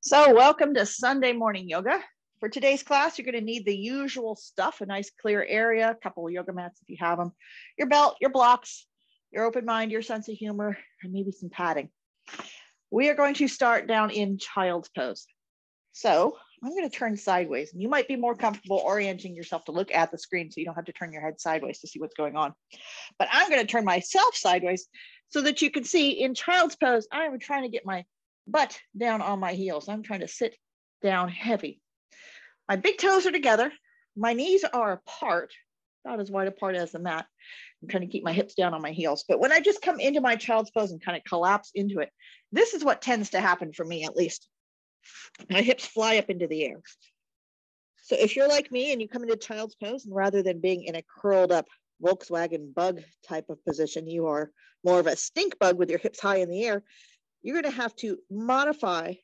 So welcome to Sunday morning yoga. For today's class, you're going to need the usual stuff, a nice clear area, a couple of yoga mats if you have them, your belt, your blocks, your open mind, your sense of humor, and maybe some padding. We are going to start down in child's pose. So I'm going to turn sideways and you might be more comfortable orienting yourself to look at the screen so you don't have to turn your head sideways to see what's going on. But I'm going to turn myself sideways so that you can see in child's pose, I'm trying to get my butt down on my heels. I'm trying to sit down heavy. My big toes are together. My knees are apart, not as wide apart as the mat. I'm trying to keep my hips down on my heels. But when I just come into my child's pose and kind of collapse into it, this is what tends to happen for me at least. My hips fly up into the air. So if you're like me and you come into child's pose, and rather than being in a curled up Volkswagen bug type of position, you are more of a stink bug with your hips high in the air, you're going to have to modify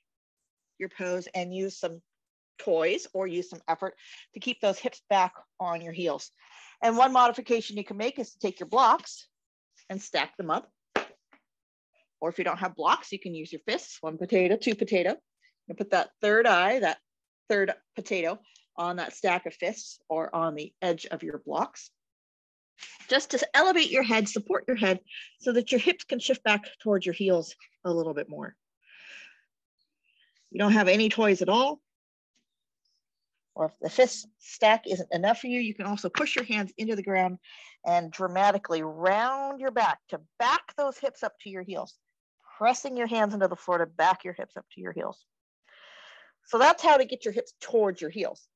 your pose and use some toys or use some effort to keep those hips back on your heels. And one modification you can make is to take your blocks and stack them up. Or if you don't have blocks, you can use your fists, one potato, two potato. You put that third eye, that third potato on that stack of fists or on the edge of your blocks just to elevate your head, support your head so that your hips can shift back towards your heels a little bit more. You don't have any toys at all, or if the fist stack isn't enough for you, you can also push your hands into the ground and dramatically round your back to back those hips up to your heels, pressing your hands into the floor to back your hips up to your heels. So that's how to get your hips towards your heels.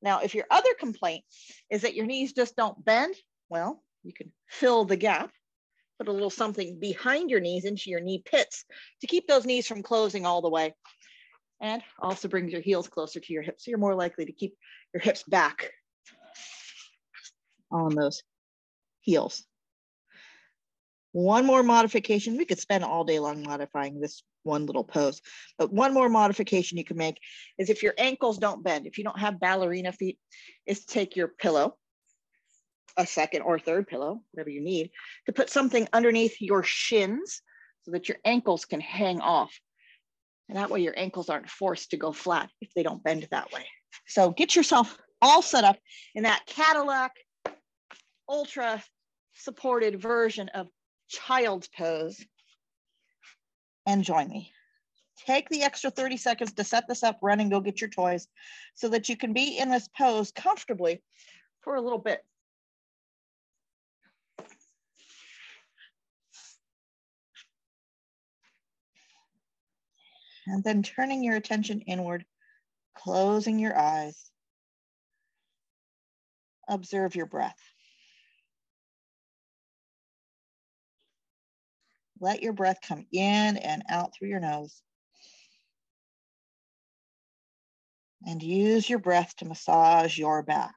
Now, if your other complaint is that your knees just don't bend, well, you can fill the gap, put a little something behind your knees into your knee pits to keep those knees from closing all the way. And also brings your heels closer to your hips. So you're more likely to keep your hips back on those heels. One more modification, we could spend all day long modifying this one little pose, but one more modification you can make is if your ankles don't bend, if you don't have ballerina feet, is take your pillow a second or third pillow, whatever you need, to put something underneath your shins so that your ankles can hang off. And that way your ankles aren't forced to go flat if they don't bend that way. So get yourself all set up in that Cadillac ultra supported version of child's pose and join me. Take the extra 30 seconds to set this up, run and go get your toys so that you can be in this pose comfortably for a little bit. And then turning your attention inward, closing your eyes. Observe your breath. Let your breath come in and out through your nose. And use your breath to massage your back.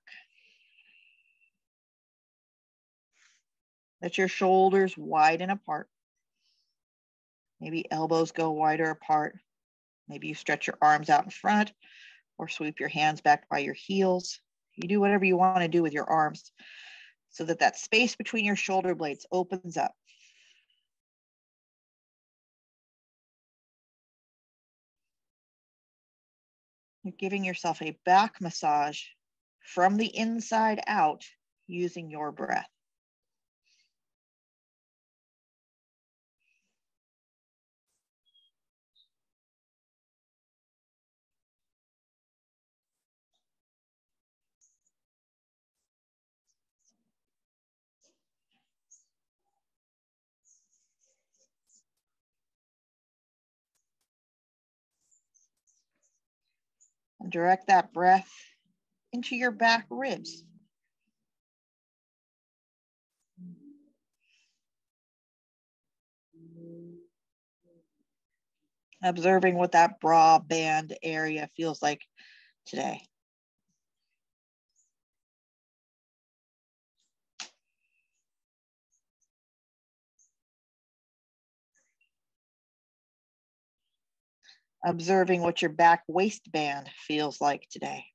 Let your shoulders widen apart. Maybe elbows go wider apart. Maybe you stretch your arms out in front or sweep your hands back by your heels. You do whatever you want to do with your arms so that that space between your shoulder blades opens up. You're giving yourself a back massage from the inside out using your breath. Direct that breath into your back ribs. Observing what that bra band area feels like today. Observing what your back waistband feels like today.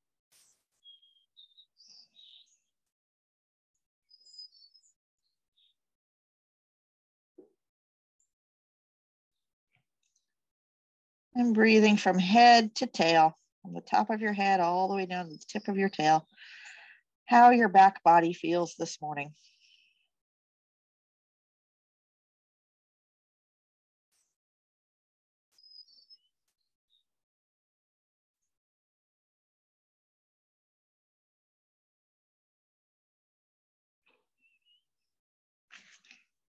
And breathing from head to tail, from the top of your head all the way down to the tip of your tail, how your back body feels this morning.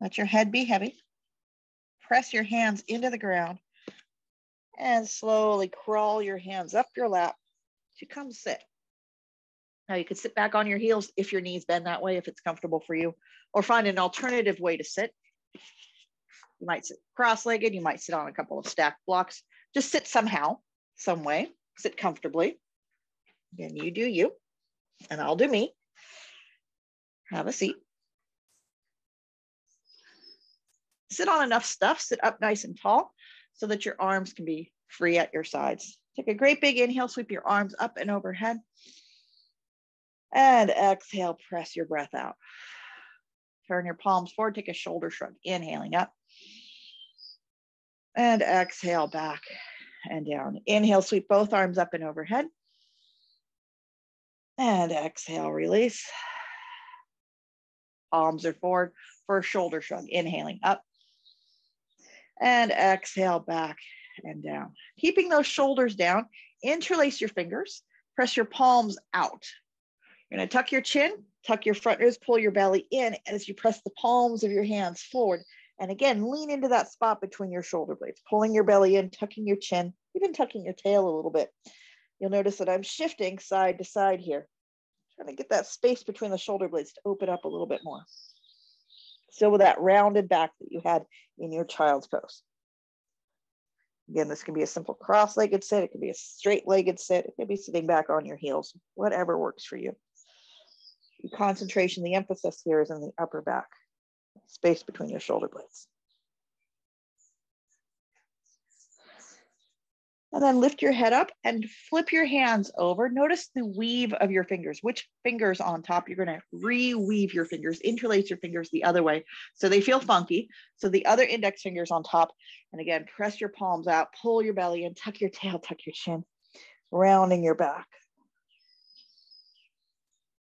Let your head be heavy. Press your hands into the ground and slowly crawl your hands up your lap to come sit. Now you could sit back on your heels if your knees bend that way, if it's comfortable for you, or find an alternative way to sit. You might sit cross-legged, you might sit on a couple of stacked blocks. Just sit somehow, some way, sit comfortably. Again, you do you, and I'll do me. Have a seat. Sit on enough stuff, sit up nice and tall so that your arms can be free at your sides. Take a great big inhale, sweep your arms up and overhead. And exhale, press your breath out. Turn your palms forward, take a shoulder shrug, inhaling up. And exhale back and down. Inhale, sweep both arms up and overhead. And exhale, release. Palms are forward for a shoulder shrug, inhaling up and exhale back and down. Keeping those shoulders down, interlace your fingers, press your palms out. You're gonna tuck your chin, tuck your front ribs, pull your belly in as you press the palms of your hands forward. And again, lean into that spot between your shoulder blades, pulling your belly in, tucking your chin, even tucking your tail a little bit. You'll notice that I'm shifting side to side here, trying to get that space between the shoulder blades to open up a little bit more. Still with that rounded back that you had in your child's pose. Again, this can be a simple cross-legged sit. It could be a straight-legged sit. It could be sitting back on your heels, whatever works for you. The concentration, the emphasis here is in the upper back, space between your shoulder blades. And then lift your head up and flip your hands over. Notice the weave of your fingers, which fingers on top. You're going to reweave your fingers, interlace your fingers the other way so they feel funky. So the other index fingers on top. And again, press your palms out, pull your belly in, tuck your tail, tuck your chin, rounding your back.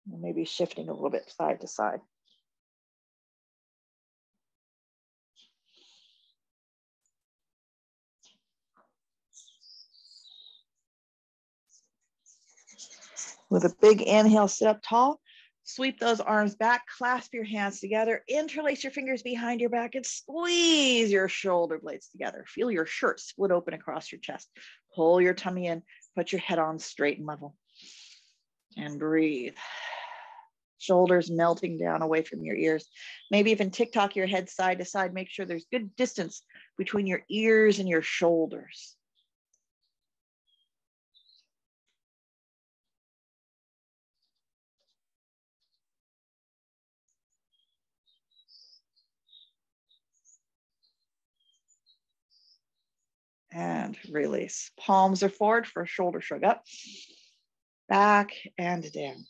Maybe shifting a little bit side to side. With a big inhale, sit up tall. Sweep those arms back, clasp your hands together, interlace your fingers behind your back, and squeeze your shoulder blades together. Feel your shirt split open across your chest. Pull your tummy in, put your head on straight and level. And breathe. Shoulders melting down away from your ears. Maybe even tick-tock your head side to side. Make sure there's good distance between your ears and your shoulders. And release. Palms are forward for a shoulder shrug up, back and down.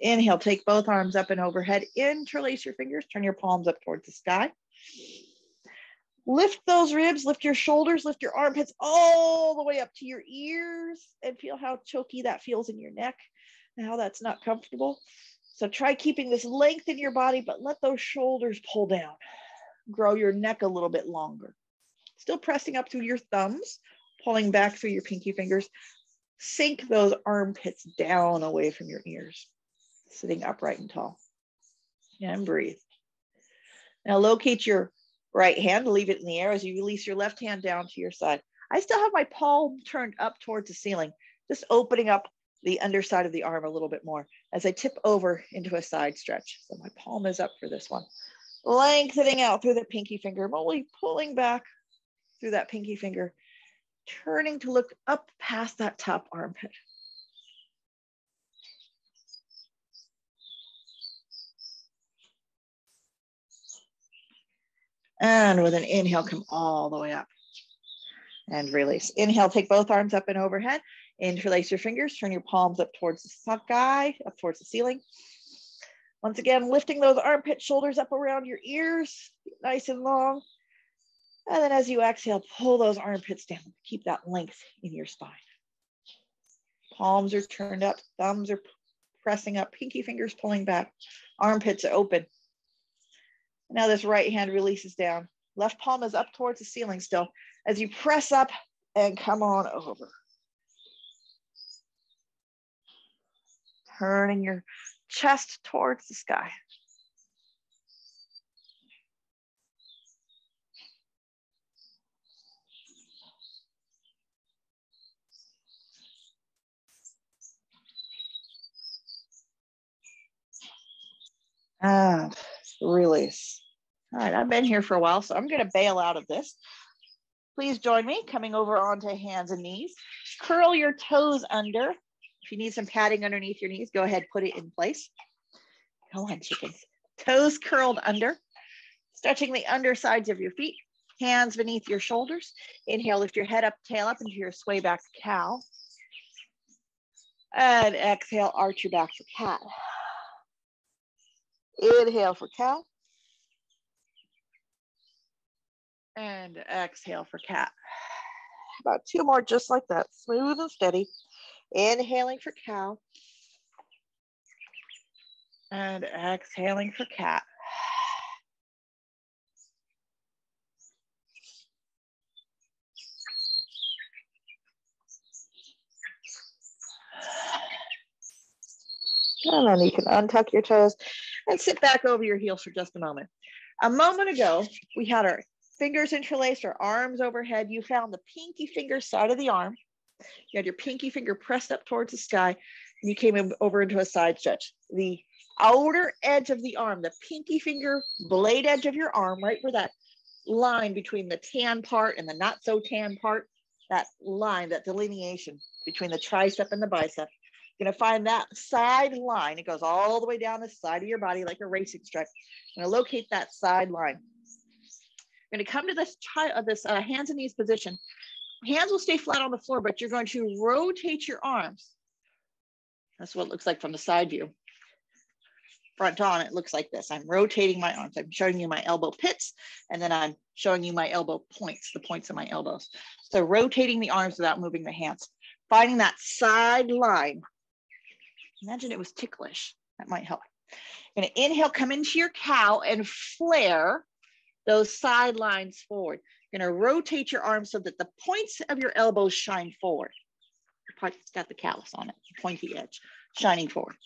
Inhale, take both arms up and overhead. Interlace your fingers, turn your palms up towards the sky. Lift those ribs, lift your shoulders, lift your armpits all the way up to your ears and feel how choky that feels in your neck and how that's not comfortable. So try keeping this length in your body, but let those shoulders pull down. Grow your neck a little bit longer. Still pressing up through your thumbs, pulling back through your pinky fingers. Sink those armpits down away from your ears, sitting upright and tall. And breathe. Now locate your right hand, leave it in the air as you release your left hand down to your side. I still have my palm turned up towards the ceiling, just opening up the underside of the arm a little bit more as I tip over into a side stretch. So my palm is up for this one. Lengthening out through the pinky finger, only pulling back through that pinky finger, turning to look up past that top armpit. And with an inhale, come all the way up and release. Inhale, take both arms up and overhead. Interlace your fingers, turn your palms up towards the sky, up towards the ceiling. Once again, lifting those armpit shoulders up around your ears, nice and long. And then as you exhale, pull those armpits down. Keep that length in your spine. Palms are turned up, thumbs are pressing up, pinky fingers pulling back, armpits are open. Now this right hand releases down. Left palm is up towards the ceiling still. As you press up and come on over. Turning your chest towards the sky. Ah, and release. All right, I've been here for a while, so I'm going to bail out of this. Please join me coming over onto hands and knees. Curl your toes under. If you need some padding underneath your knees, go ahead, put it in place. Go on, chickens. Toes curled under, stretching the undersides of your feet, hands beneath your shoulders. Inhale, lift your head up, tail up into your sway back cow. And exhale, arch your back for cat. Inhale for cow. And exhale for cat. About two more just like that, smooth and steady. Inhaling for cow. And exhaling for cat. And then you can untuck your toes and sit back over your heels for just a moment. A moment ago, we had our fingers interlaced, our arms overhead. You found the pinky finger side of the arm. You had your pinky finger pressed up towards the sky, and you came over into a side stretch. The outer edge of the arm, the pinky finger blade edge of your arm, right where that line between the tan part and the not so tan part, that line, that delineation between the tricep and the bicep. You're gonna find that side line. It goes all the way down the side of your body like a racing stripe. I'm gonna locate that side line. You're gonna come to this, uh, this uh, hands and knees position. Hands will stay flat on the floor, but you're going to rotate your arms. That's what it looks like from the side view. Front on, it looks like this. I'm rotating my arms. I'm showing you my elbow pits, and then I'm showing you my elbow points, the points of my elbows. So rotating the arms without moving the hands. Finding that side line Imagine it was ticklish. That might help. You're gonna inhale, come into your cow and flare those side lines forward. You're gonna rotate your arms so that the points of your elbows shine forward. It's got the callus on it, pointy edge, shining forward.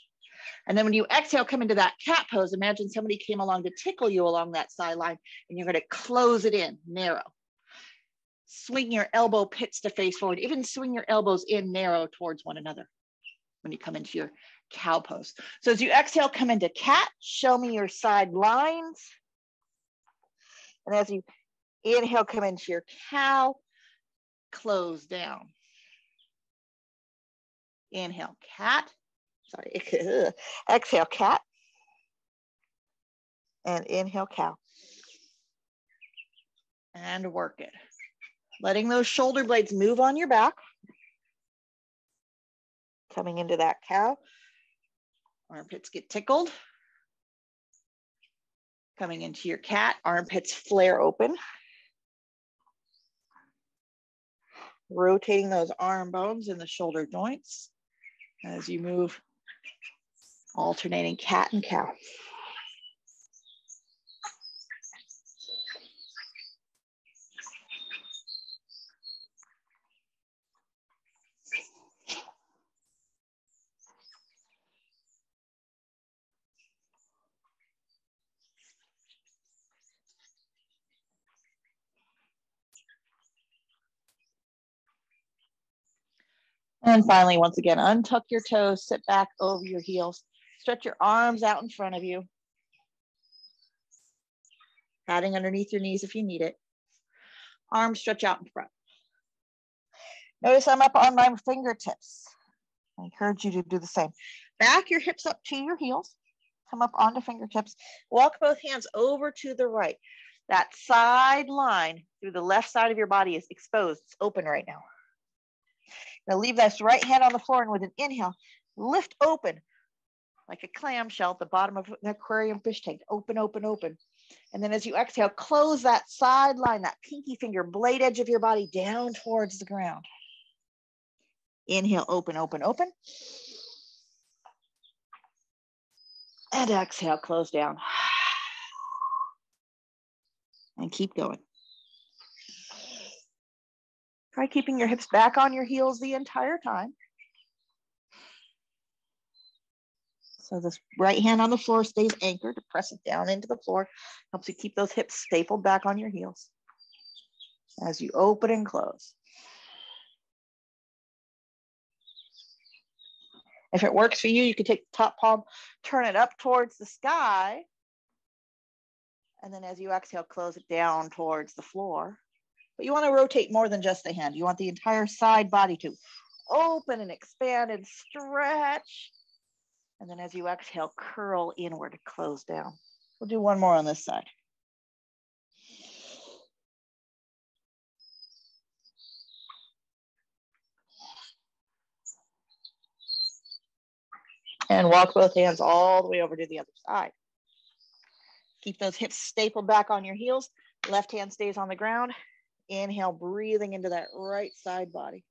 And then when you exhale, come into that cat pose. Imagine somebody came along to tickle you along that sideline and you're gonna close it in, narrow. Swing your elbow pits to face forward, even swing your elbows in narrow towards one another when you come into your cow pose. So as you exhale, come into cat, show me your side lines. And as you inhale, come into your cow, close down. Inhale, cat. Sorry, exhale, cat. And inhale, cow. And work it. Letting those shoulder blades move on your back coming into that cow. Armpits get tickled. Coming into your cat, armpits flare open. Rotating those arm bones in the shoulder joints as you move, alternating cat and cow. And finally, once again, untuck your toes, sit back over your heels, stretch your arms out in front of you. Padding underneath your knees if you need it. Arms stretch out in front. Notice I'm up on my fingertips. I encourage you to do the same. Back your hips up to your heels. Come up onto fingertips. Walk both hands over to the right. That side line through the left side of your body is exposed. It's open right now. Now leave that right hand on the floor and with an inhale, lift open like a clamshell at the bottom of an aquarium fish tank. Open, open, open. And then as you exhale, close that side line, that pinky finger blade edge of your body down towards the ground. Inhale, open, open, open. And exhale, close down. And keep going. Try keeping your hips back on your heels the entire time. So this right hand on the floor stays anchored to press it down into the floor. Helps you keep those hips stapled back on your heels as you open and close. If it works for you, you can take the top palm, turn it up towards the sky. And then as you exhale, close it down towards the floor. But you want to rotate more than just the hand. You want the entire side body to open and expand and stretch and then as you exhale, curl inward, close down. We'll do one more on this side. And walk both hands all the way over to the other side. Keep those hips stapled back on your heels. Left hand stays on the ground. Inhale, breathing into that right side body.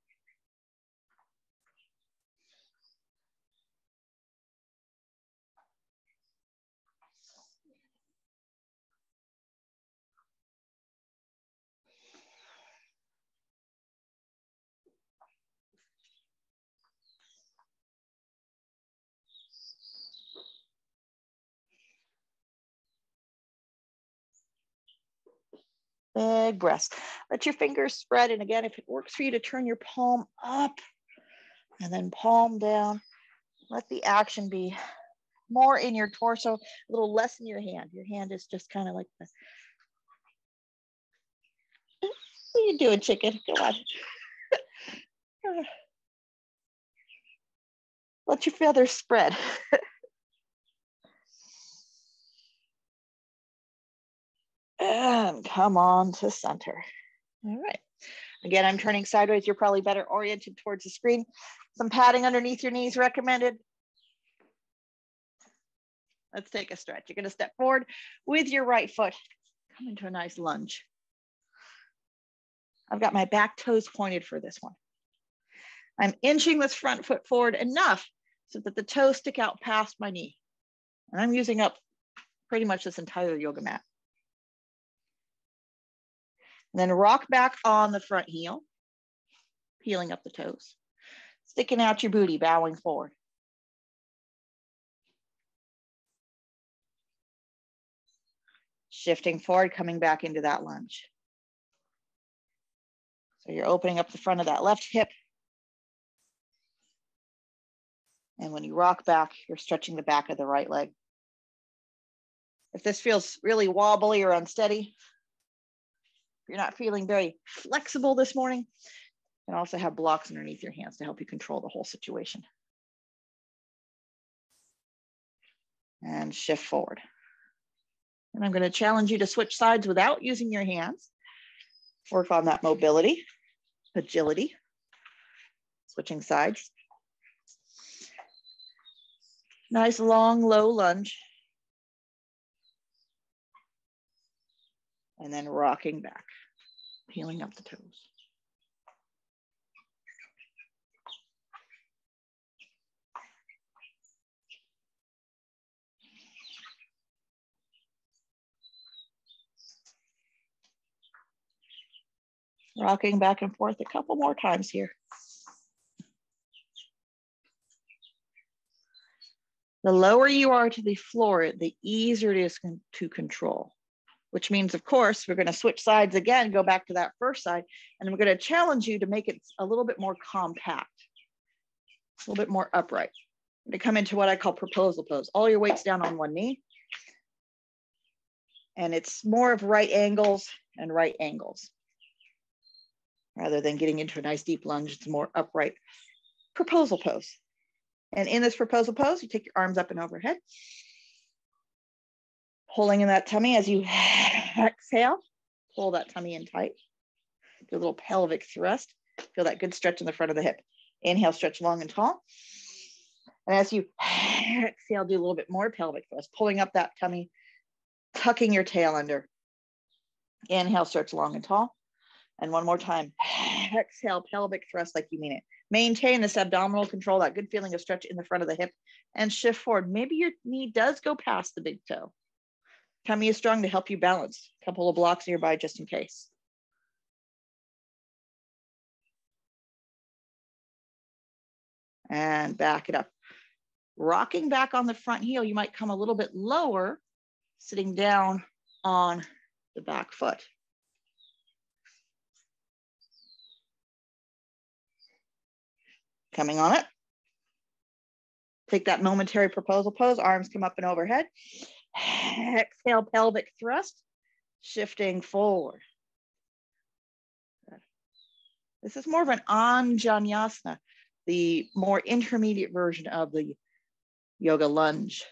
Big breaths. Let your fingers spread. And again, if it works for you to turn your palm up and then palm down, let the action be more in your torso, a little less in your hand. Your hand is just kind of like this. What are you doing, chicken? Go on. Let your feathers spread. And come on to center. All right. Again, I'm turning sideways. You're probably better oriented towards the screen. Some padding underneath your knees recommended. Let's take a stretch. You're gonna step forward with your right foot. Come into a nice lunge. I've got my back toes pointed for this one. I'm inching this front foot forward enough so that the toes stick out past my knee. And I'm using up pretty much this entire yoga mat. And then rock back on the front heel, peeling up the toes, sticking out your booty, bowing forward. Shifting forward, coming back into that lunge. So you're opening up the front of that left hip. And when you rock back, you're stretching the back of the right leg. If this feels really wobbly or unsteady, you're not feeling very flexible this morning, and also have blocks underneath your hands to help you control the whole situation. And shift forward. And I'm going to challenge you to switch sides without using your hands. Work on that mobility, agility, switching sides. Nice long, low lunge. And then rocking back peeling up the toes. Rocking back and forth a couple more times here. The lower you are to the floor, the easier it is to control which means, of course, we're going to switch sides again, go back to that first side, and we're going to challenge you to make it a little bit more compact, a little bit more upright. To come into what I call proposal pose. All your weight's down on one knee. And it's more of right angles and right angles. Rather than getting into a nice deep lunge, it's more upright proposal pose. And in this proposal pose, you take your arms up and overhead pulling in that tummy as you exhale. Pull that tummy in tight. Do a little pelvic thrust. Feel that good stretch in the front of the hip. Inhale, stretch long and tall. And as you exhale, do a little bit more pelvic thrust, pulling up that tummy tucking your tail under. Inhale, stretch long and tall. And one more time, exhale, pelvic thrust like you mean it. Maintain this abdominal control, that good feeling of stretch in the front of the hip and shift forward. Maybe your knee does go past the big toe. Tummy is strong to help you balance. A couple of blocks nearby just in case. And back it up. Rocking back on the front heel, you might come a little bit lower, sitting down on the back foot. Coming on it. Take that momentary proposal pose, arms come up and overhead. Exhale, pelvic thrust, shifting forward. This is more of an Anjaneyasana, the more intermediate version of the yoga lunge,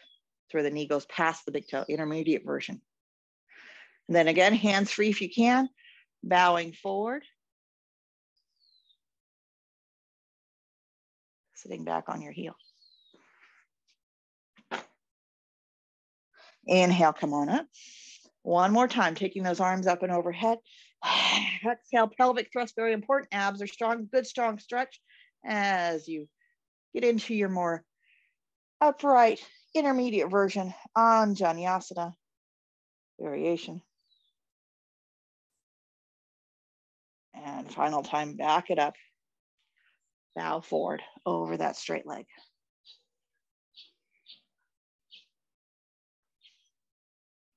where the knee goes past the big toe, intermediate version. And then again, hands free if you can, bowing forward. Sitting back on your heel. Inhale, come on up. One more time, taking those arms up and overhead. Exhale, pelvic thrust, very important. Abs are strong, good strong stretch as you get into your more upright intermediate version on Anjaneyasana variation. And final time, back it up. Bow forward over that straight leg.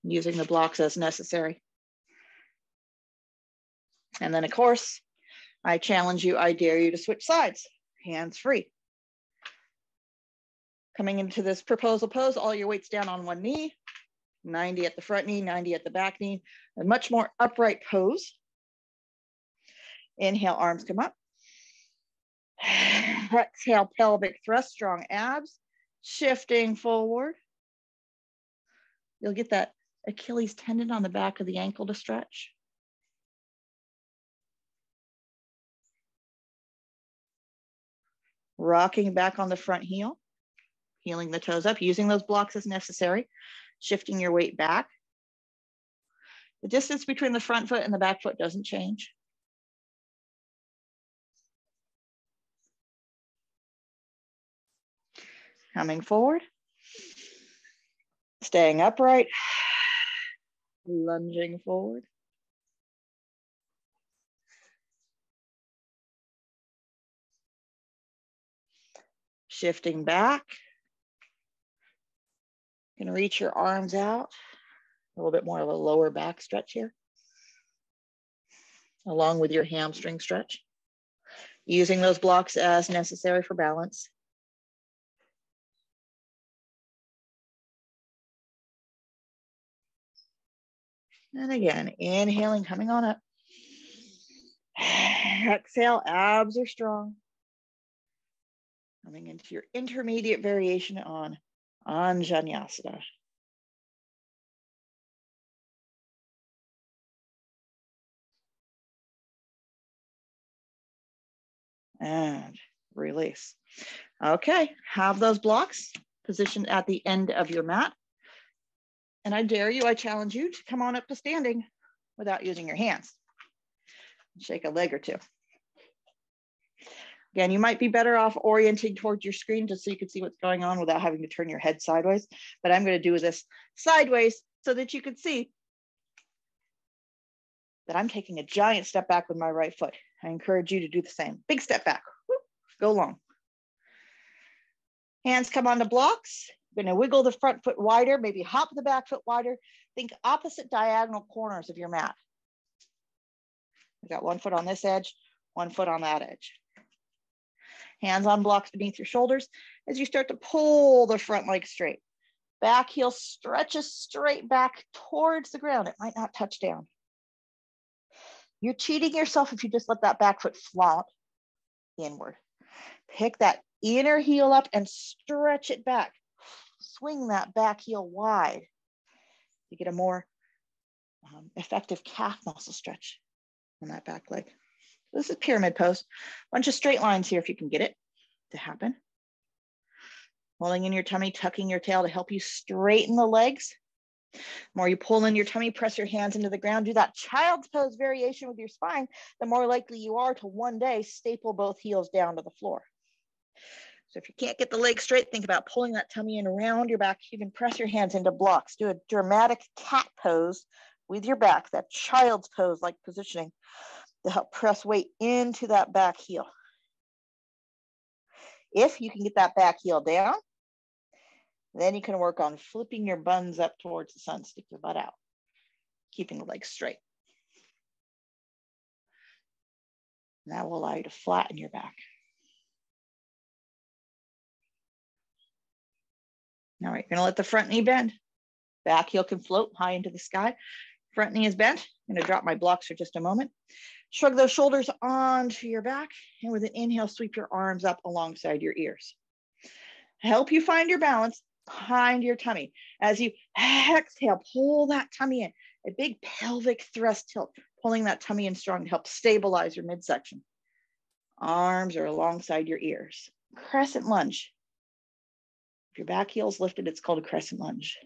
Using the blocks as necessary. And then of course, I challenge you, I dare you to switch sides, hands free. Coming into this proposal pose, all your weight's down on one knee, 90 at the front knee, 90 at the back knee, a much more upright pose. Inhale, arms come up. Exhale, pelvic thrust, strong abs, shifting forward. You'll get that Achilles tendon on the back of the ankle to stretch. Rocking back on the front heel, heeling the toes up, using those blocks as necessary, shifting your weight back. The distance between the front foot and the back foot doesn't change. Coming forward, staying upright, lunging forward. Shifting back. You can reach your arms out. A little bit more of a lower back stretch here. Along with your hamstring stretch. Using those blocks as necessary for balance. And again, inhaling, coming on up. Exhale, abs are strong. Coming into your intermediate variation on Anjaneyasana. And release. Okay, have those blocks positioned at the end of your mat. And I dare you, I challenge you to come on up to standing without using your hands. Shake a leg or two. Again, you might be better off orienting towards your screen just so you can see what's going on without having to turn your head sideways. But I'm going to do this sideways so that you can see that I'm taking a giant step back with my right foot. I encourage you to do the same. Big step back. Go long. Hands come onto blocks. You're gonna wiggle the front foot wider, maybe hop the back foot wider. Think opposite diagonal corners of your mat. We got one foot on this edge, one foot on that edge. Hands on blocks beneath your shoulders as you start to pull the front leg straight. Back heel stretches straight back towards the ground. It might not touch down. You're cheating yourself if you just let that back foot flop inward. Pick that inner heel up and stretch it back swing that back heel wide to get a more um, effective calf muscle stretch on that back leg. This is pyramid pose. Bunch of straight lines here if you can get it to happen. Holding in your tummy, tucking your tail to help you straighten the legs. The more you pull in your tummy, press your hands into the ground, do that child's pose variation with your spine, the more likely you are to one day staple both heels down to the floor. So if you can't get the leg straight, think about pulling that tummy in around your back. You can press your hands into blocks. Do a dramatic cat pose with your back, that child's pose like positioning to help press weight into that back heel. If you can get that back heel down, then you can work on flipping your buns up towards the sun, stick your butt out, keeping the legs straight. And that will allow you to flatten your back. All right, you're gonna let the front knee bend. Back heel can float high into the sky. Front knee is bent. I'm gonna drop my blocks for just a moment. Shrug those shoulders onto your back and with an inhale, sweep your arms up alongside your ears. Help you find your balance behind your tummy. As you exhale, pull that tummy in. A big pelvic thrust tilt, pulling that tummy in strong to help stabilize your midsection. Arms are alongside your ears. Crescent lunge. If your back heel is lifted, it's called a crescent lunge.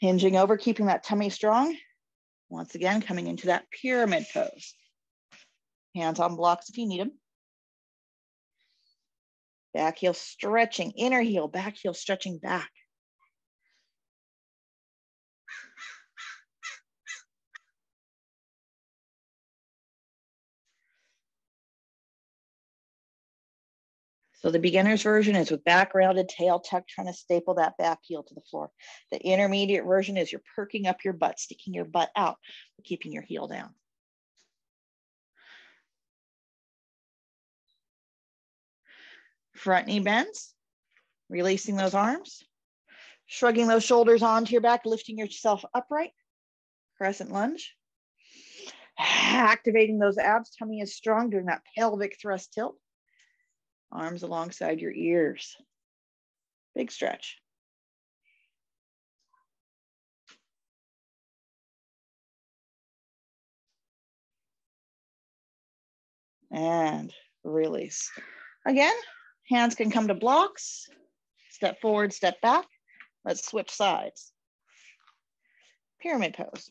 Hinging over, keeping that tummy strong. Once again, coming into that pyramid pose. Hands on blocks if you need them. Back heel stretching, inner heel, back heel stretching back. So the beginner's version is with back rounded, tail tucked, trying to staple that back heel to the floor. The intermediate version is you're perking up your butt, sticking your butt out, keeping your heel down. Front knee bends, releasing those arms, shrugging those shoulders onto your back, lifting yourself upright, crescent lunge. Activating those abs, tummy is strong, doing that pelvic thrust tilt arms alongside your ears. Big stretch. And release. Again, hands can come to blocks. Step forward, step back. Let's switch sides. Pyramid pose.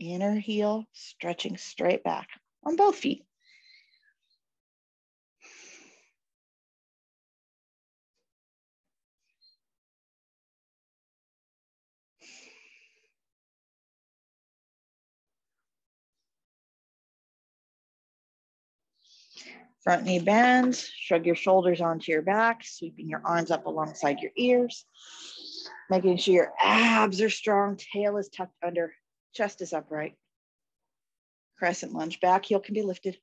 Inner heel stretching straight back on both feet. Front knee bends, shrug your shoulders onto your back, sweeping your arms up alongside your ears, making sure your abs are strong, tail is tucked under, Chest is upright. Crescent lunge. Back heel can be lifted.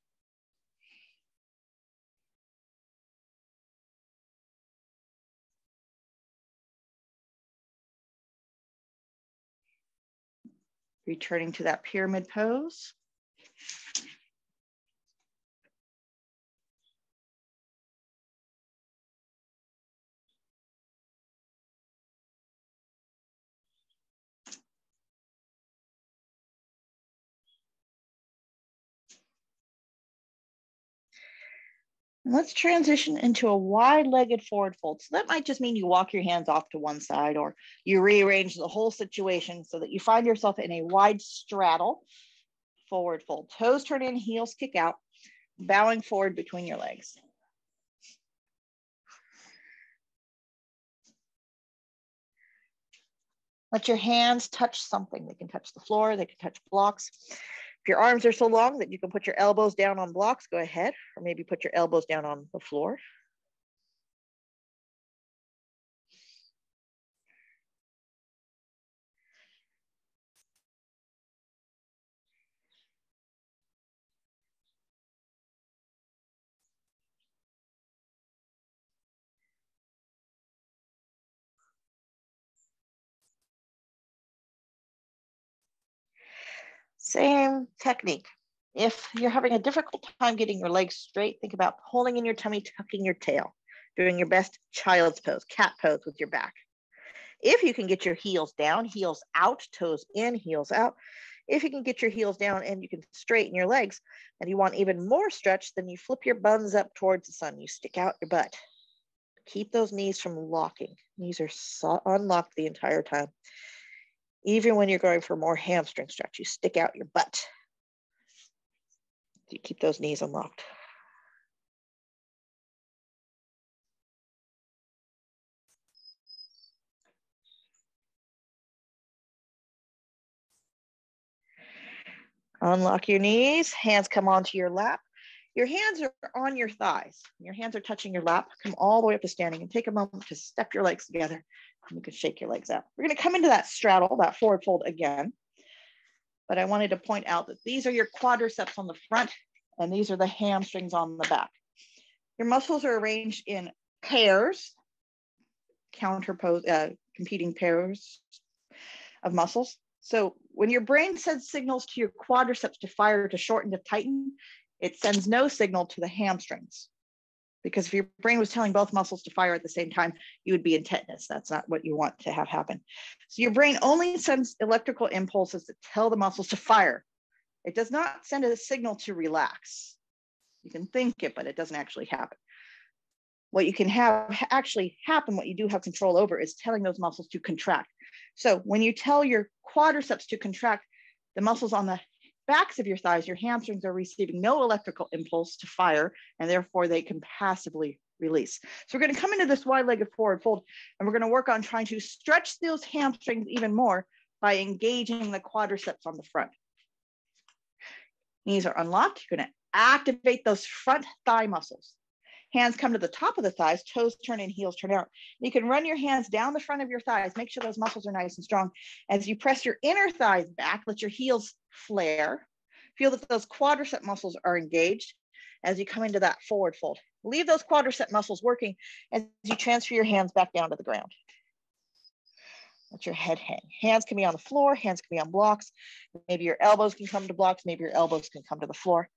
Returning to that pyramid pose. Let's transition into a wide-legged forward fold. So that might just mean you walk your hands off to one side or you rearrange the whole situation so that you find yourself in a wide straddle forward fold. Toes turn in, heels kick out, bowing forward between your legs. Let your hands touch something. They can touch the floor, they can touch blocks. If your arms are so long that you can put your elbows down on blocks, go ahead, or maybe put your elbows down on the floor. Same technique. If you're having a difficult time getting your legs straight, think about pulling in your tummy, tucking your tail. doing your best child's pose, cat pose with your back. If you can get your heels down, heels out, toes in, heels out. If you can get your heels down and you can straighten your legs and you want even more stretch, then you flip your buns up towards the sun. You stick out your butt. Keep those knees from locking. Knees are so unlocked the entire time. Even when you're going for more hamstring stretch, you stick out your butt. You keep those knees unlocked. Unlock your knees, hands come onto your lap. Your hands are on your thighs. Your hands are touching your lap. Come all the way up to standing and take a moment to step your legs together. You can shake your legs out. We're going to come into that straddle, that forward fold again. But I wanted to point out that these are your quadriceps on the front and these are the hamstrings on the back. Your muscles are arranged in pairs, counter pose, uh, competing pairs of muscles. So when your brain sends signals to your quadriceps to fire, to shorten, to tighten, it sends no signal to the hamstrings. Because if your brain was telling both muscles to fire at the same time, you would be in tetanus. That's not what you want to have happen. So your brain only sends electrical impulses that tell the muscles to fire. It does not send a signal to relax. You can think it, but it doesn't actually happen. What you can have actually happen, what you do have control over, is telling those muscles to contract. So when you tell your quadriceps to contract, the muscles on the backs of your thighs, your hamstrings are receiving no electrical impulse to fire, and therefore they can passively release. So we're going to come into this wide-legged forward fold, and we're going to work on trying to stretch those hamstrings even more by engaging the quadriceps on the front. Knees are unlocked. You're going to activate those front thigh muscles. Hands come to the top of the thighs, toes turn in, heels turn out. You can run your hands down the front of your thighs. Make sure those muscles are nice and strong. As you press your inner thighs back, let your heels flare. Feel that those quadricep muscles are engaged as you come into that forward fold. Leave those quadricep muscles working as you transfer your hands back down to the ground. Let your head hang. Hands can be on the floor, hands can be on blocks. Maybe your elbows can come to blocks, maybe your elbows can come to the floor.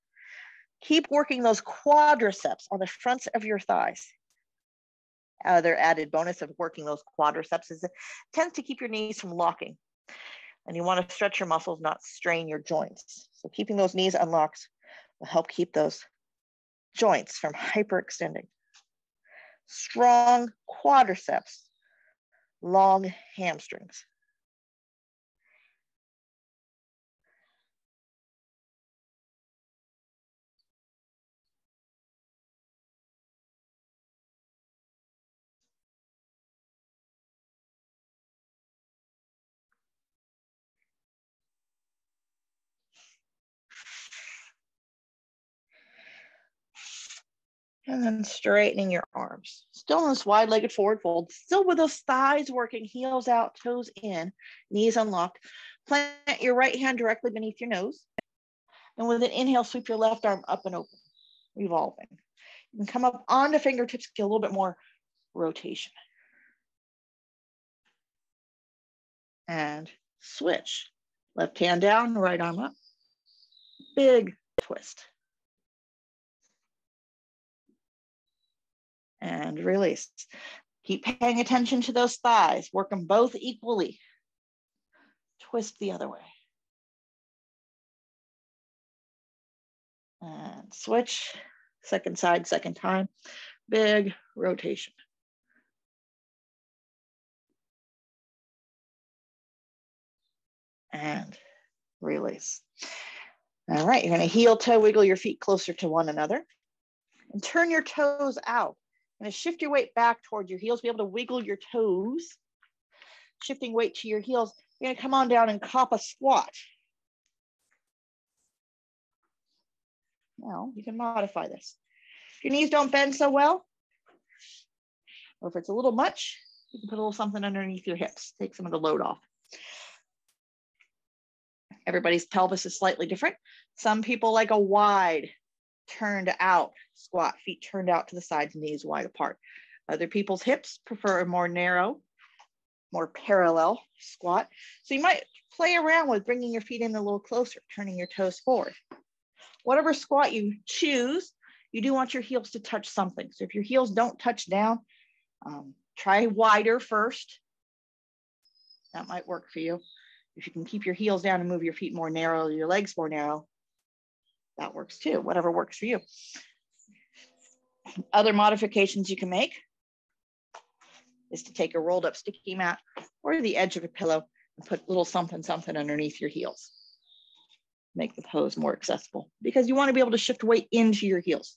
Keep working those quadriceps on the fronts of your thighs. Other added bonus of working those quadriceps is it tends to keep your knees from locking. And you want to stretch your muscles, not strain your joints. So keeping those knees unlocked will help keep those joints from hyperextending. Strong quadriceps, long hamstrings. And then straightening your arms. Still in this wide-legged forward fold, still with those thighs working, heels out, toes in, knees unlocked. Plant your right hand directly beneath your nose. And with an inhale, sweep your left arm up and open, revolving. You can come up onto fingertips, get a little bit more rotation. And switch. Left hand down, right arm up. Big twist. And release. Keep paying attention to those thighs. Work them both equally. Twist the other way. And switch. Second side, second time. Big rotation. And release. All right, you're gonna heel toe wiggle your feet closer to one another and turn your toes out going to shift your weight back towards your heels, be able to wiggle your toes, shifting weight to your heels. You're going to come on down and cop a squat. Now you can modify this. If your knees don't bend so well, or if it's a little much, you can put a little something underneath your hips, take some of the load off. Everybody's pelvis is slightly different. Some people like a wide turned out squat, feet turned out to the sides, knees wide apart. Other people's hips prefer a more narrow, more parallel squat. So you might play around with bringing your feet in a little closer, turning your toes forward. Whatever squat you choose, you do want your heels to touch something. So if your heels don't touch down, um, try wider first. That might work for you. If you can keep your heels down and move your feet more narrow, your legs more narrow, that works too, whatever works for you. Other modifications you can make is to take a rolled up sticky mat or the edge of a pillow and put little something something underneath your heels. Make the pose more accessible because you want to be able to shift weight into your heels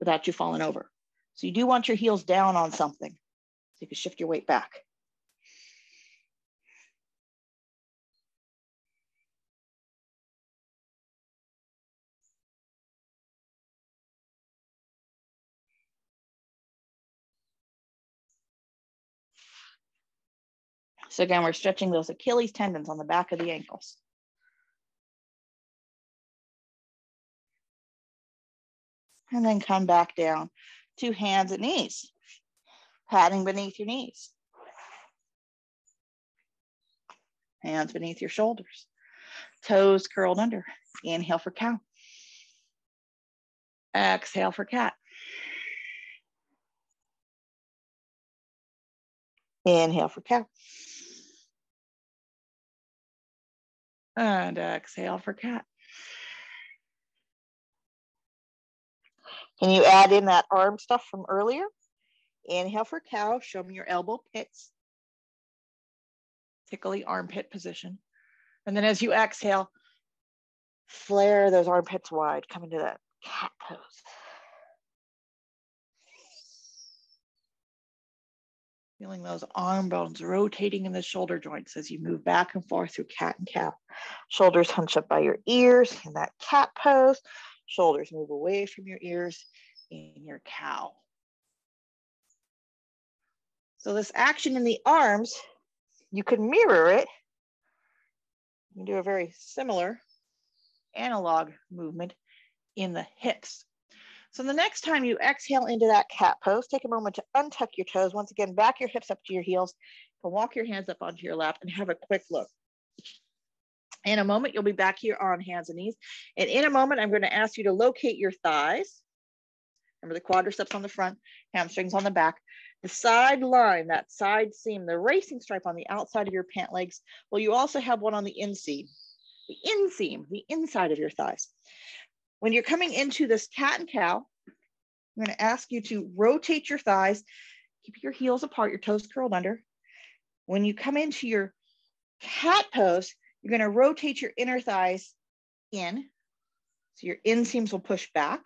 without you falling over. So you do want your heels down on something so you can shift your weight back. So again, we're stretching those Achilles tendons on the back of the ankles. And then come back down to hands and knees, padding beneath your knees. Hands beneath your shoulders, toes curled under. Inhale for cow. Exhale for cat. Inhale for cow. And exhale for cat. Can you add in that arm stuff from earlier? Inhale for cow, show me your elbow pits. Tickly armpit position. And then as you exhale, flare those armpits wide, come into that cat pose. Feeling those arm bones rotating in the shoulder joints as you move back and forth through cat and cow. Shoulders hunch up by your ears in that cat pose. Shoulders move away from your ears in your cow. So this action in the arms, you can mirror it. You can do a very similar analog movement in the hips. So the next time you exhale into that cat pose, take a moment to untuck your toes. Once again, back your hips up to your heels and walk your hands up onto your lap and have a quick look. In a moment, you'll be back here on hands and knees. And in a moment, I'm going to ask you to locate your thighs. Remember the quadriceps on the front, hamstrings on the back. The side line, that side seam, the racing stripe on the outside of your pant legs. Well, you also have one on the inseam, the inseam, the inside of your thighs. When you're coming into this cat and cow, I'm going to ask you to rotate your thighs, keep your heels apart, your toes curled under. When you come into your cat pose, you're going to rotate your inner thighs in. So your inseams will push back.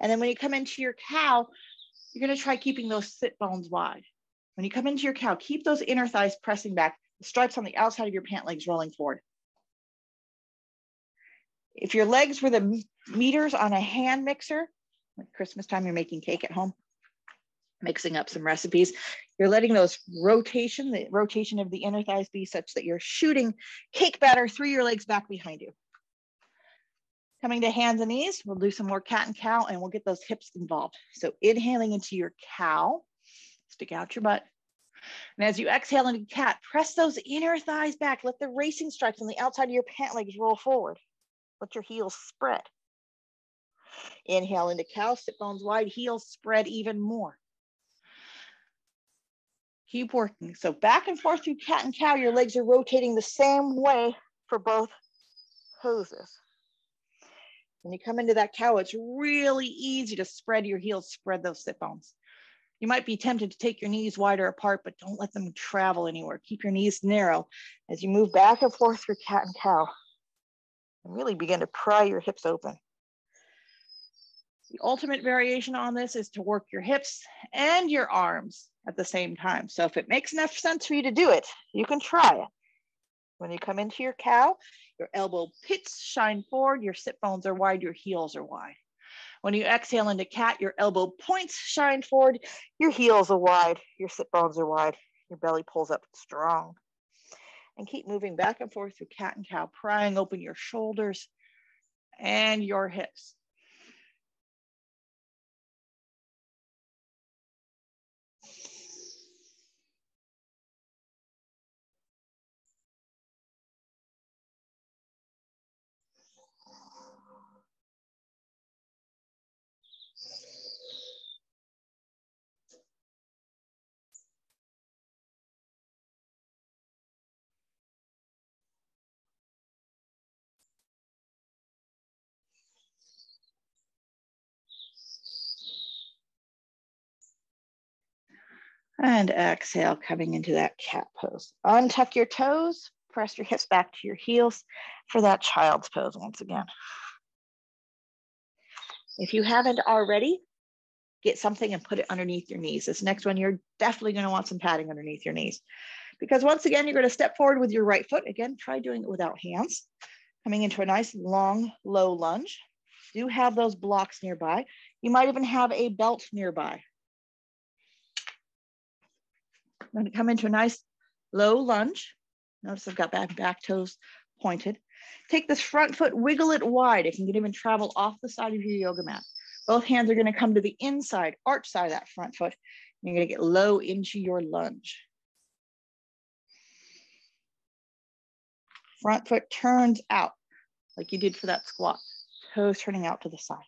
And then when you come into your cow, you're going to try keeping those sit bones wide. When you come into your cow, keep those inner thighs pressing back, the stripes on the outside of your pant legs rolling forward. If your legs were the meters on a hand mixer, like Christmas time, you're making cake at home, mixing up some recipes, you're letting those rotation, the rotation of the inner thighs be such that you're shooting cake batter through your legs back behind you. Coming to hands and knees, we'll do some more cat and cow and we'll get those hips involved. So inhaling into your cow, stick out your butt. And as you exhale into cat, press those inner thighs back. Let the racing stripes on the outside of your pant legs roll forward. Let your heels spread. Inhale into cow, sit bones wide, heels spread even more. Keep working. So back and forth through cat and cow, your legs are rotating the same way for both poses. When you come into that cow, it's really easy to spread your heels, spread those sit bones. You might be tempted to take your knees wider apart, but don't let them travel anywhere. Keep your knees narrow as you move back and forth through cat and cow and really begin to pry your hips open. The ultimate variation on this is to work your hips and your arms at the same time. So if it makes enough sense for you to do it, you can try it. When you come into your cow, your elbow pits shine forward, your sit bones are wide, your heels are wide. When you exhale into cat, your elbow points shine forward, your heels are wide, your sit bones are wide, your belly pulls up strong and keep moving back and forth through cat and cow, prying open your shoulders and your hips. And exhale, coming into that cat pose. Untuck your toes, press your hips back to your heels for that child's pose once again. If you haven't already, get something and put it underneath your knees. This next one, you're definitely gonna want some padding underneath your knees. Because once again, you're gonna step forward with your right foot. Again, try doing it without hands. Coming into a nice long, low lunge. Do have those blocks nearby. You might even have a belt nearby. I'm to come into a nice low lunge. Notice I've got back, back toes pointed. Take this front foot, wiggle it wide. It can even travel off the side of your yoga mat. Both hands are gonna come to the inside, arch side of that front foot. You're gonna get low into your lunge. Front foot turns out like you did for that squat. Toes turning out to the side.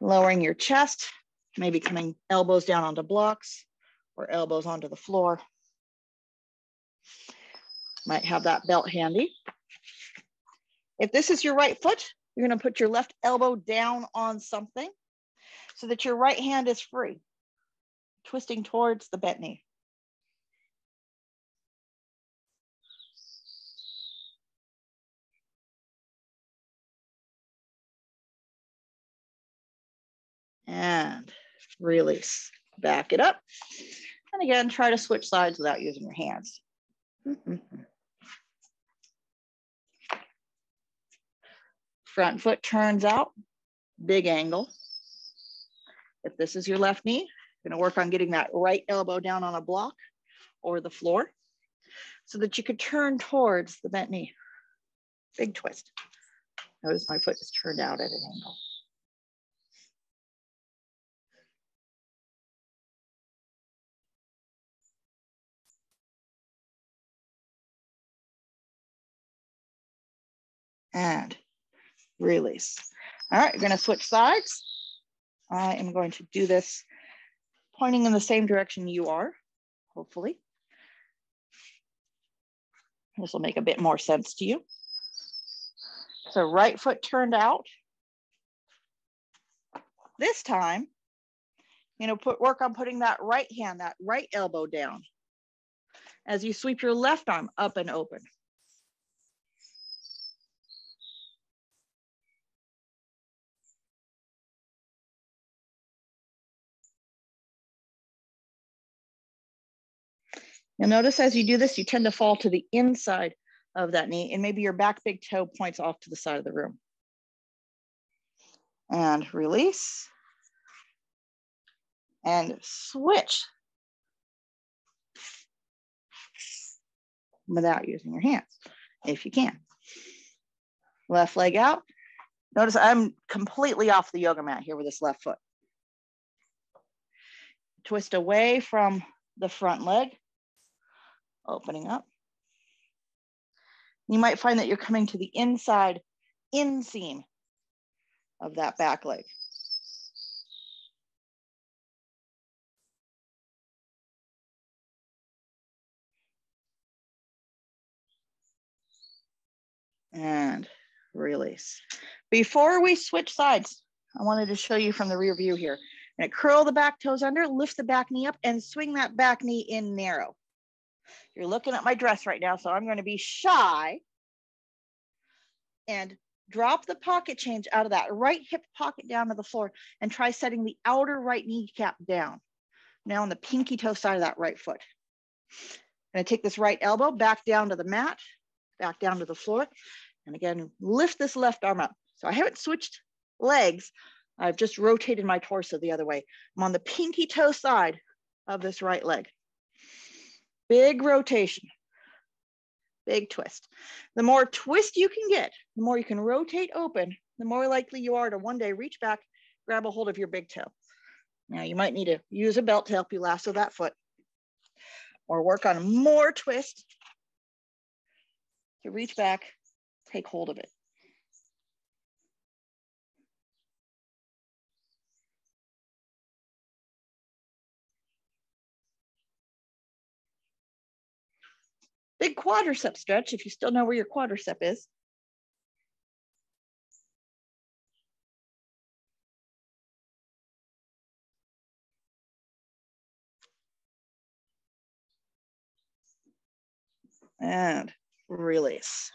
Lowering your chest, maybe coming elbows down onto blocks or elbows onto the floor. Might have that belt handy. If this is your right foot, you're gonna put your left elbow down on something so that your right hand is free, twisting towards the bent knee. And release, back it up. And again, try to switch sides without using your hands. Front foot turns out, big angle. If this is your left knee, you're gonna work on getting that right elbow down on a block or the floor so that you could turn towards the bent knee. Big twist. Notice my foot is turned out at an angle. And release. All right, you're gonna switch sides. I am going to do this pointing in the same direction you are, hopefully. This will make a bit more sense to you. So right foot turned out. This time, you know, put work on putting that right hand, that right elbow down as you sweep your left arm up and open. You'll notice as you do this, you tend to fall to the inside of that knee and maybe your back big toe points off to the side of the room. And release. And switch. Without using your hands, if you can. Left leg out. Notice I'm completely off the yoga mat here with this left foot. Twist away from the front leg opening up. You might find that you're coming to the inside inseam of that back leg. And release. Before we switch sides, I wanted to show you from the rear view here. And curl the back toes under, lift the back knee up, and swing that back knee in narrow. You're looking at my dress right now, so I'm going to be shy and drop the pocket change out of that right hip pocket down to the floor and try setting the outer right kneecap down. Now on the pinky toe side of that right foot. I'm gonna take this right elbow back down to the mat, back down to the floor. And again, lift this left arm up. So I haven't switched legs. I've just rotated my torso the other way. I'm on the pinky toe side of this right leg. Big rotation, big twist. The more twist you can get, the more you can rotate open, the more likely you are to one day reach back, grab a hold of your big toe. Now you might need to use a belt to help you lasso that foot or work on more twist to reach back, take hold of it. Big quadricep stretch, if you still know where your quadricep is. And release.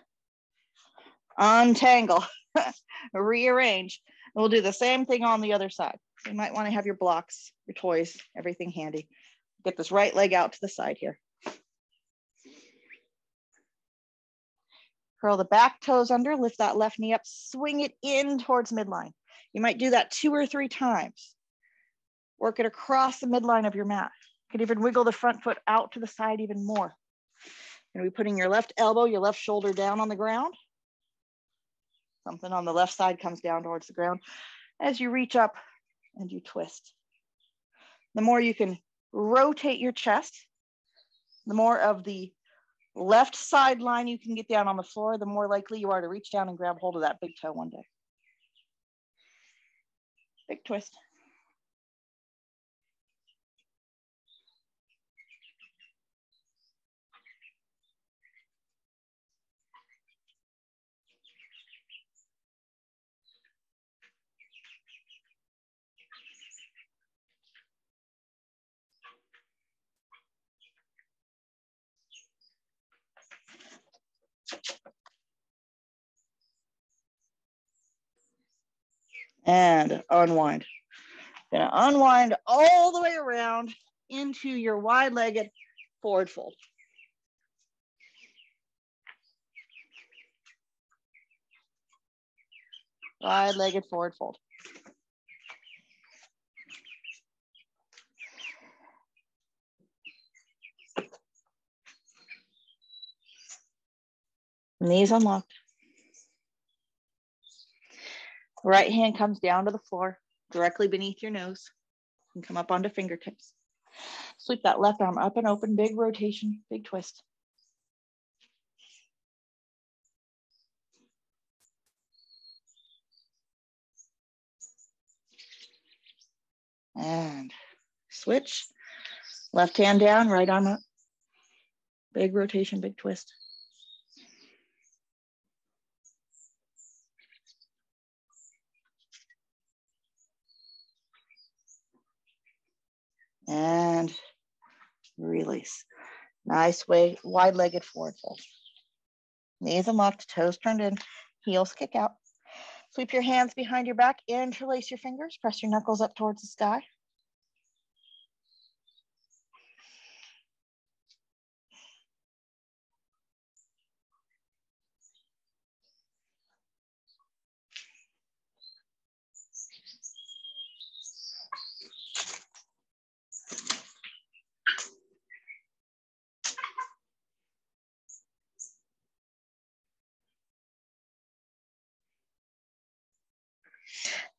Untangle, rearrange. And we'll do the same thing on the other side. You might wanna have your blocks, your toys, everything handy. Get this right leg out to the side here. Curl the back toes under, lift that left knee up, swing it in towards midline. You might do that two or three times. Work it across the midline of your mat. You could even wiggle the front foot out to the side even more. And we putting your left elbow, your left shoulder down on the ground. Something on the left side comes down towards the ground. As you reach up and you twist. The more you can rotate your chest, the more of the left side line you can get down on the floor, the more likely you are to reach down and grab hold of that big toe one day. Big twist. And unwind. Gonna unwind all the way around into your wide-legged forward fold. Wide-legged forward fold. Knees unlocked. Right hand comes down to the floor, directly beneath your nose, and come up onto fingertips. Sweep that left arm up and open, big rotation, big twist. And switch. Left hand down, right arm up. Big rotation, big twist. And release. Nice way, wide-legged forward fold. Knees unlocked, toes turned in, heels kick out. Sweep your hands behind your back, interlace your fingers, press your knuckles up towards the sky.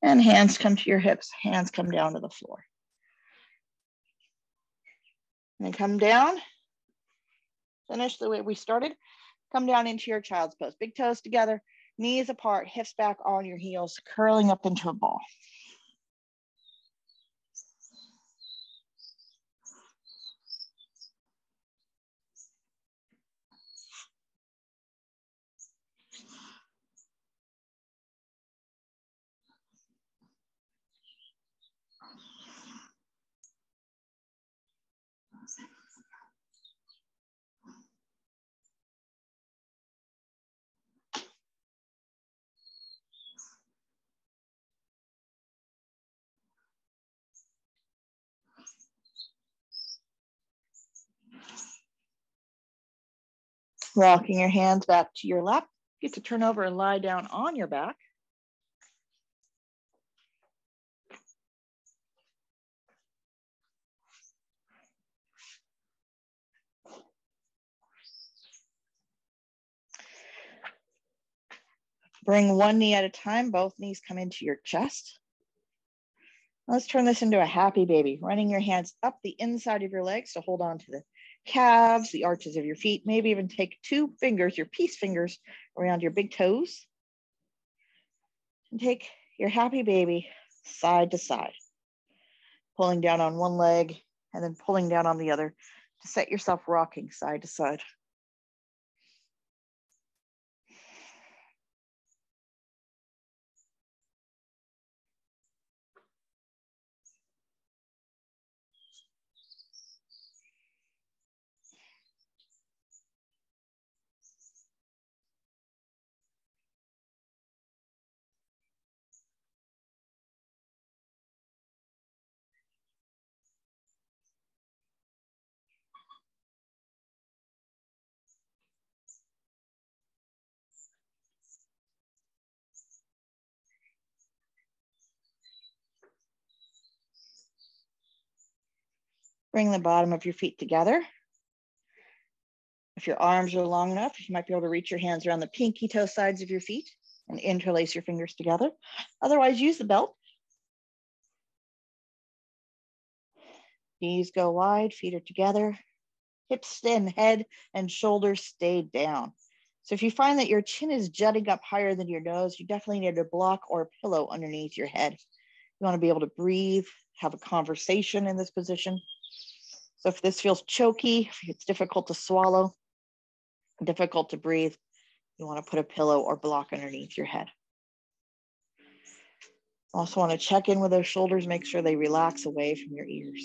And hands come to your hips, hands come down to the floor. And come down, finish the way we started. Come down into your child's pose. Big toes together, knees apart, hips back on your heels, curling up into a ball. Rocking your hands back to your lap. You get to turn over and lie down on your back. Bring one knee at a time. Both knees come into your chest. Let's turn this into a happy baby. Running your hands up the inside of your legs to hold on to the calves, the arches of your feet, maybe even take two fingers, your peace fingers, around your big toes. And take your happy baby side to side, pulling down on one leg and then pulling down on the other to set yourself rocking side to side. Bring the bottom of your feet together. If your arms are long enough, you might be able to reach your hands around the pinky toe sides of your feet and interlace your fingers together. Otherwise, use the belt. Knees go wide, feet are together. Hips and head and shoulders stay down. So if you find that your chin is jutting up higher than your nose, you definitely need a block or a pillow underneath your head. You want to be able to breathe, have a conversation in this position. So if this feels choky, if it's difficult to swallow, difficult to breathe, you want to put a pillow or block underneath your head. Also want to check in with those shoulders, make sure they relax away from your ears.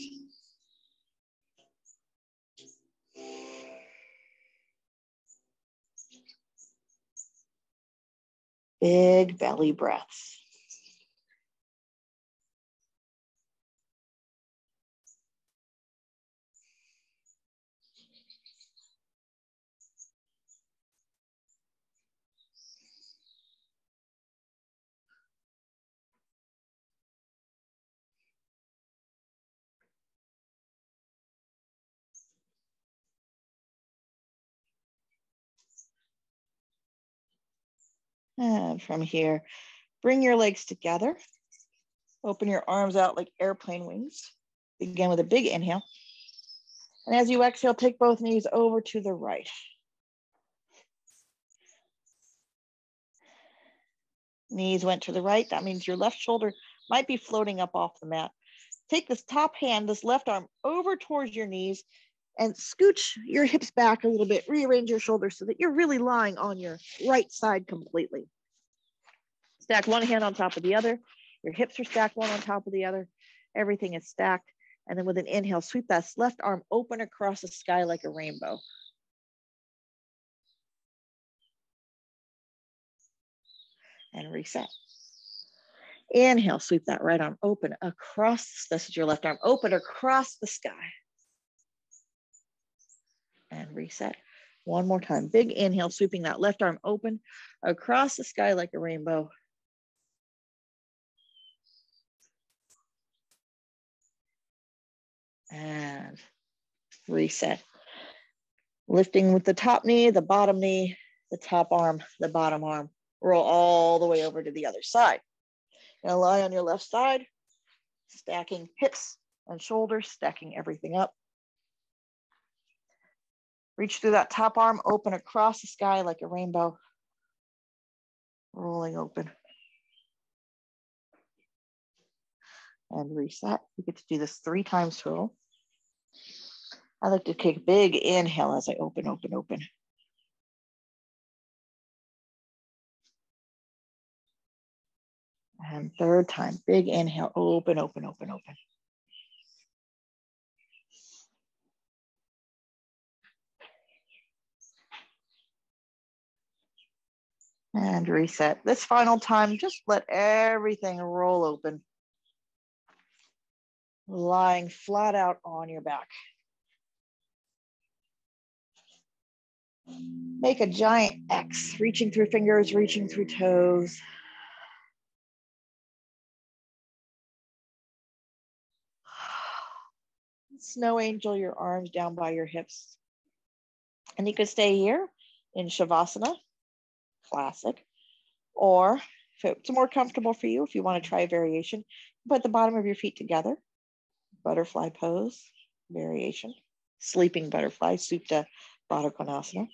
Big belly breaths. And from here, bring your legs together. Open your arms out like airplane wings. Begin with a big inhale. And as you exhale, take both knees over to the right. Knees went to the right. That means your left shoulder might be floating up off the mat. Take this top hand, this left arm over towards your knees and scooch your hips back a little bit, rearrange your shoulders so that you're really lying on your right side completely. Stack one hand on top of the other. Your hips are stacked one on top of the other. Everything is stacked. And then with an inhale, sweep that left arm open across the sky like a rainbow. And reset. Inhale, sweep that right arm open across, this is your left arm, open across the sky reset. One more time. Big inhale, sweeping that left arm open across the sky like a rainbow. And reset. Lifting with the top knee, the bottom knee, the top arm, the bottom arm. Roll all the way over to the other side. Now lie on your left side, stacking hips and shoulders, stacking everything up. Reach through that top arm, open across the sky like a rainbow. Rolling open. And reset. You get to do this three times total. I like to take a big inhale as I open, open, open. And third time, big inhale, open, open, open, open. And reset. This final time, just let everything roll open. Lying flat out on your back. Make a giant X, reaching through fingers, reaching through toes. Snow angel, your arms down by your hips. And you can stay here in Shavasana classic. Or if it's more comfortable for you, if you want to try a variation, put the bottom of your feet together, butterfly pose, variation, sleeping butterfly, Supta Baddha Konasana.